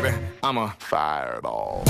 baby. I'm a fireball.